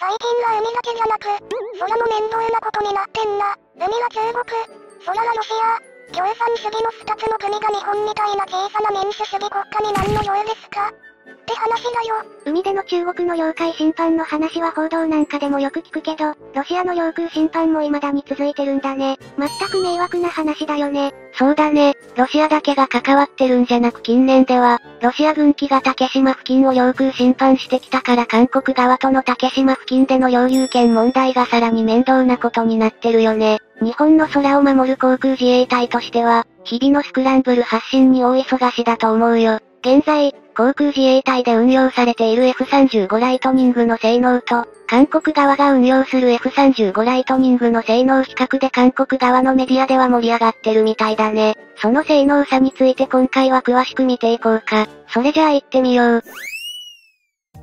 最近は海だけじゃなく、空も面倒なことになってんな。海は中国、空はロシア。共産主義の二つの国が日本みたいな小さな民主主義国家に何の用ですかって話だよ。海での中国の領海侵犯の話は報道なんかでもよく聞くけど、ロシアの領空侵犯も未だに続いてるんだね。全く迷惑な話だよね。そうだね。ロシアだけが関わってるんじゃなく近年では、ロシア軍機が竹島付近を領空侵犯してきたから韓国側との竹島付近での領有権問題がさらに面倒なことになってるよね。日本の空を守る航空自衛隊としては、日々のスクランブル発進に大忙しだと思うよ。現在、航空自衛隊で運用されている F35 ライトニングの性能と、韓国側が運用する F35 ライトニングの性能比較で韓国側のメディアでは盛り上がってるみたいだね。その性能差について今回は詳しく見ていこうか。それじゃあ行ってみよう。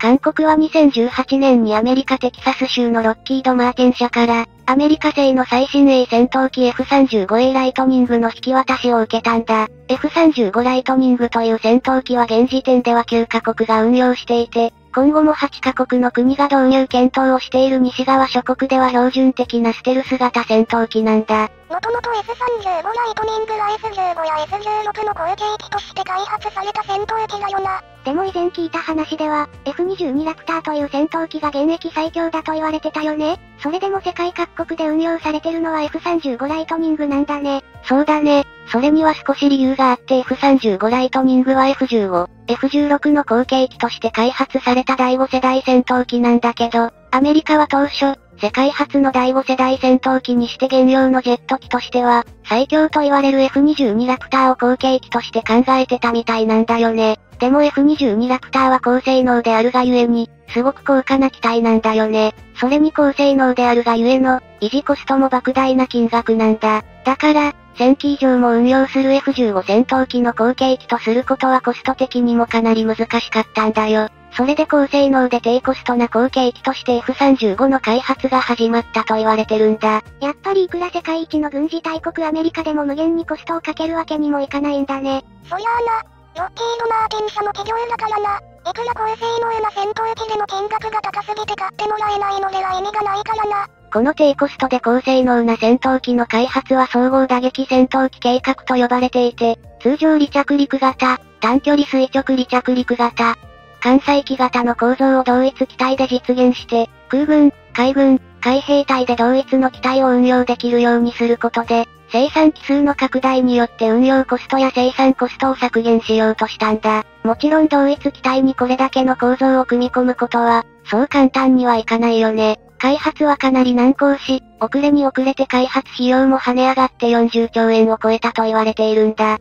韓国は2018年にアメリカテキサス州のロッキード・マーティン社から、アメリカ製の最新鋭戦闘機 F35A ライトニングの引き渡しを受けたんだ。F35 ライトニングという戦闘機は現時点では9カ国が運用していて、今後も8カ国の国が導入検討をしている西側諸国では標準的なステルス型戦闘機なんだ。もともと F35 ライトニングは F15 や F16 の後継機として開発された戦闘機だよな。でも以前聞いた話では、F22 ラプターという戦闘機が現役最強だと言われてたよね。それでも世界各国で運用されてるのは F35 ライトニングなんだね。そうだね。それには少し理由があって F35 ライトニングは F15、F16 の後継機として開発された第5世代戦闘機なんだけど、アメリカは当初、世界初の第5世代戦闘機にして現用のジェット機としては、最強と言われる F22 ラプターを後継機として考えてたみたいなんだよね。でも F22 ラプターは高性能であるがゆえに、すごく高価な機体なんだよね。それに高性能であるがゆえの、維持コストも莫大な金額なんだ。だから、1000機以上も運用する F15 戦闘機の後継機とすることはコスト的にもかなり難しかったんだよ。それで高性能で低コストな後継機として F35 の開発が始まったと言われてるんだ。やっぱりいくら世界一の軍事大国アメリカでも無限にコストをかけるわけにもいかないんだね。そりゃあな、ロッキード・マーティン社の企業だからな。いくら高性能な戦闘機でも金額が高すぎて買ってもらえないのでは意味がないからな。この低コストで高性能な戦闘機の開発は総合打撃戦闘機計画と呼ばれていて、通常離着陸型、短距離垂直離着陸型、関西機型の構造を同一機体で実現して、空軍、海軍、海兵隊で同一の機体を運用できるようにすることで、生産機数の拡大によって運用コストや生産コストを削減しようとしたんだ。もちろん同一機体にこれだけの構造を組み込むことは、そう簡単にはいかないよね。開発はかなり難航し、遅れに遅れて開発費用も跳ね上がって40兆円を超えたと言われているんだ。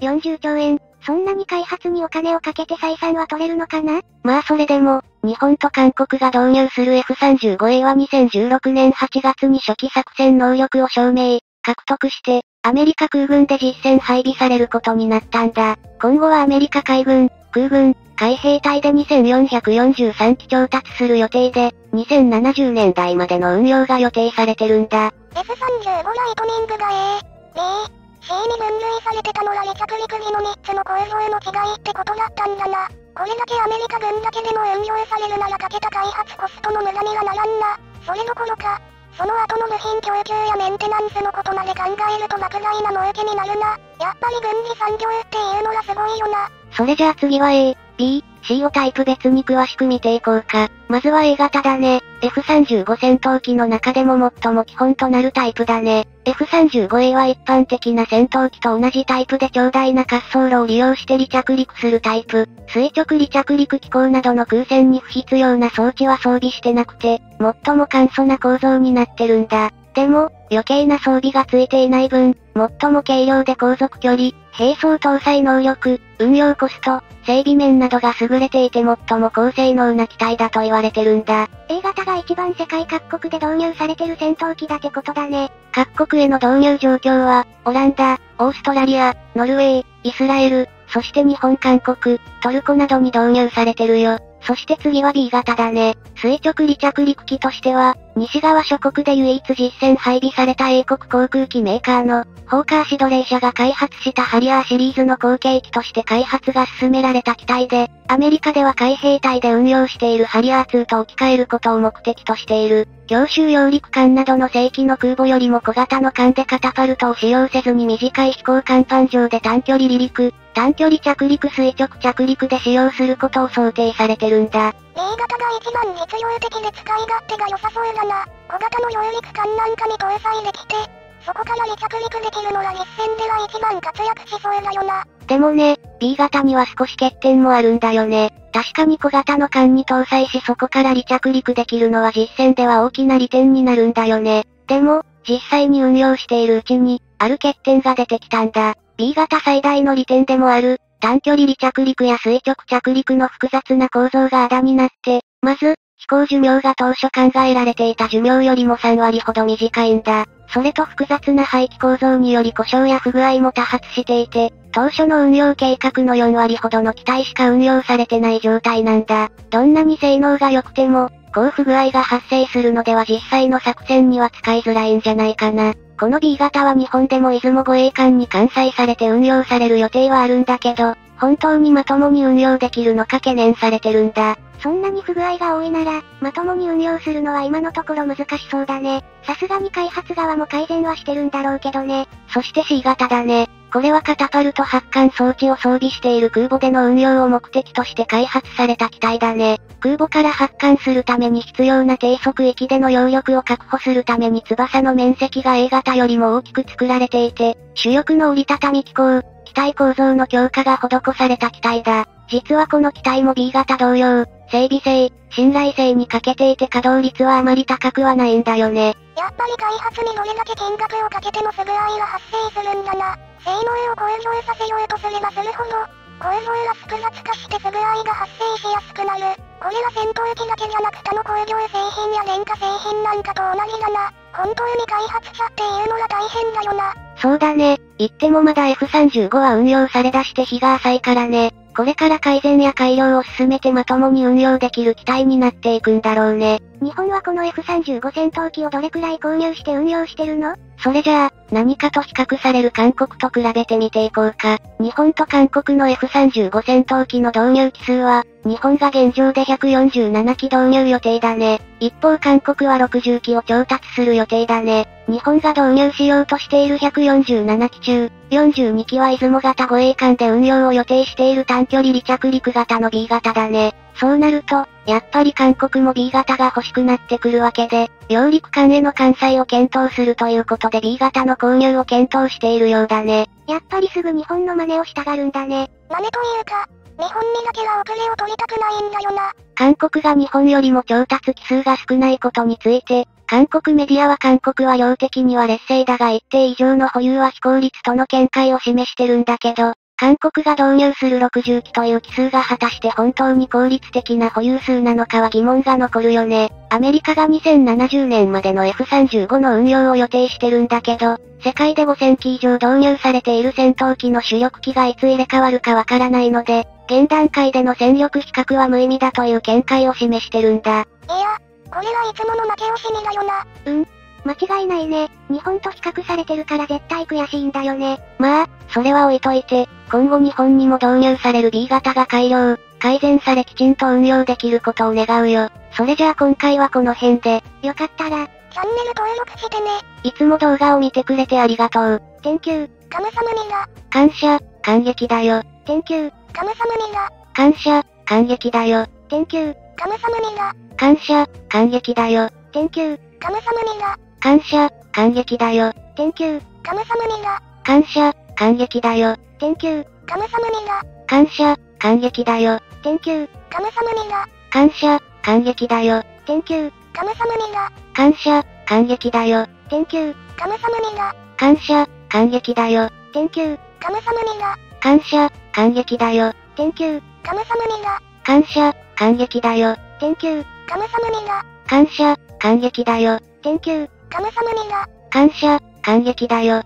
40兆円、そんなに開発にお金をかけて採算は取れるのかな？まあそれでも、日本と韓国が導入する F35A は2016年8月に初期作戦能力を証明、獲得して、アメリカ空軍で実戦配備されることになったんだ。今後はアメリカ海軍、空軍、海兵隊で2443機調達する予定で、2070年代までの運用が予定されてるんだ。F35 ライトニングが A、B、C に分類されてたのは離着陸機の3つの構造の違いってことだったんだな。これだけアメリカ軍だけでも運用されるならかけた開発コストの無駄にはならんな。それどころか、その後の部品供給やメンテナンスのことまで考えると莫大な儲けになるな。やっぱり軍事産業っていうのがすごいよな。それじゃあ次は A、B、C をタイプ別に詳しく見ていこうか。まずは A 型だね。F35 戦闘機の中でも最も基本となるタイプだね。F35A は一般的な戦闘機と同じタイプで長大な滑走路を利用して離着陸するタイプ。垂直離着陸機構などの空戦に不必要な装置は装備してなくて、最も簡素な構造になってるんだ。でも、余計な装備がついていない分、最も軽量で航続距離、並走搭載能力、運用コスト、整備面などが優れていて最も高性能な機体だと言われてるんだ。A 型が一番世界各国で導入されてる戦闘機だってことだね。各国への導入状況は、オランダ、オーストラリア、ノルウェー、イスラエル、そして日本韓国、トルコなどに導入されてるよ。そして次は B 型だね。垂直離着陸機としては、西側諸国で唯一実戦配備された英国航空機メーカーの、ホーカーシドレイ社が開発したハリアーシリーズの後継機として開発が進められた機体で、アメリカでは海兵隊で運用しているハリアー2と置き換えることを目的としている。強襲揚陸艦などの正規の空母よりも小型の艦でカタパルトを使用せずに短い飛行甲板上で短距離離陸、短距離着陸垂直着陸で使用することを想定されてるんだ。B 型が一番実用的で使い勝手が良さそうだな。小型の揚陸艦なんかに搭載できて、そこから離着陸できるのは実戦では一番活躍しそうだよな。でもね、B 型には少し欠点もあるんだよね。確かに小型の艦に搭載しそこから離着陸できるのは実戦では大きな利点になるんだよね。でも、実際に運用しているうちに、ある欠点が出てきたんだ。B 型最大の利点でもある、短距離離着陸や垂直着陸の複雑な構造があだになって、まず、飛行寿命が当初考えられていた寿命よりも3割ほど短いんだ。それと複雑な排気構造により故障や不具合も多発していて、当初の運用計画の4割ほどの機体しか運用されてない状態なんだ。どんなに性能が良くても、高不具合が発生するのでは実際の作戦には使いづらいんじゃないかな。この B 型は日本でも出雲護衛艦に艦載されて運用される予定はあるんだけど、本当にまともに運用できるのか懸念されてるんだ。そんなに不具合が多いなら、まともに運用するのは今のところ難しそうだね。さすがに開発側も改善はしてるんだろうけどね。そして C 型だね。これはカタパルト発艦装置を装備している空母での運用を目的として開発された機体だね。空母から発艦するために必要な低速域での揚力を確保するために翼の面積が A 型よりも大きく作られていて、主翼の折りたたみ機構、機体構造の強化が施された機体だ。実はこの機体も B 型同様、整備性、信頼性に欠けていて稼働率はあまり高くはないんだよね。やっぱり開発にどれだけ金額をかけても不具合が発生するんだな。性能を向上させようとすればするほど、構造が複雑化して不具合が発生しやすくなる。これは戦闘機だけじゃなく他の工業製品や廉価製品なんかと同じだな。本当に開発者っていうのが大変だよな。そうだね。言ってもまだ F35 は運用されだして日が浅いからね。これから改善や改良を進めてまともに運用できる機体になっていくんだろうね。日本はこの F35 戦闘機をどれくらい購入して運用してるの？それじゃあ、何かと比較される韓国と比べてみていこうか。日本と韓国の F35 戦闘機の導入機数は、日本が現状で147機導入予定だね。一方韓国は60機を調達する予定だね。日本が導入しようとしている147機中、42機は出雲型護衛艦で運用を予定している短距離離着陸型の B 型だね。そうなると、やっぱり韓国も B 型が欲しくなってくるわけで、揚陸艦への艦載を検討するということで B 型の購入を検討しているようだね。やっぱりすぐ日本の真似をしたがるんだね。真似というか、日本にだけは遅れを取りたくないんだよな。韓国が日本よりも調達機数が少ないことについて、韓国メディアは韓国は量的には劣勢だが一定以上の保有は非効率との見解を示してるんだけど、韓国が導入する60機という機数が果たして本当に効率的な保有数なのかは疑問が残るよね。アメリカが2070年までの F35 の運用を予定してるんだけど、世界で5000機以上導入されている戦闘機の主力機がいつ入れ替わるかわからないので、現段階での戦力比較は無意味だという見解を示してるんだ。いや、これはいつもの負け惜しみだよな。うん。間違いないね。日本と比較されてるから絶対悔しいんだよね。まあ、それは置いといて、今後日本にも導入される B 型が改良、改善されきちんと運用できることを願うよ。それじゃあ今回はこの辺で。よかったら、チャンネル登録してね。いつも動画を見てくれてありがとう。Thank you. カムサムニラ。感謝、感激だよ。Thank you. カムサムニラ。感謝、感激だよ。Thank you. カムサムニラ。感謝、感激だよ。Thank you. カムサムニラ。感謝、感激だよ。Thank you. カムサムニラ。感謝、感激だよ。Thank you. カムサムニラ。感謝、感激だよ。Thank you. カムサムニラ。感謝、感激だよ。Thank you. カムサムニラ。感謝、感激だよ。Thank you. カムサムニラ。感謝、感激だよ。Thank you. カムサムニラ。感謝、感激だよ。Thank you. カムサムニラ。感謝、感激だよ。Thank you. カムサムニラ。感謝、感激だよ。Thank you. 神様にだ。感謝、感激だよ。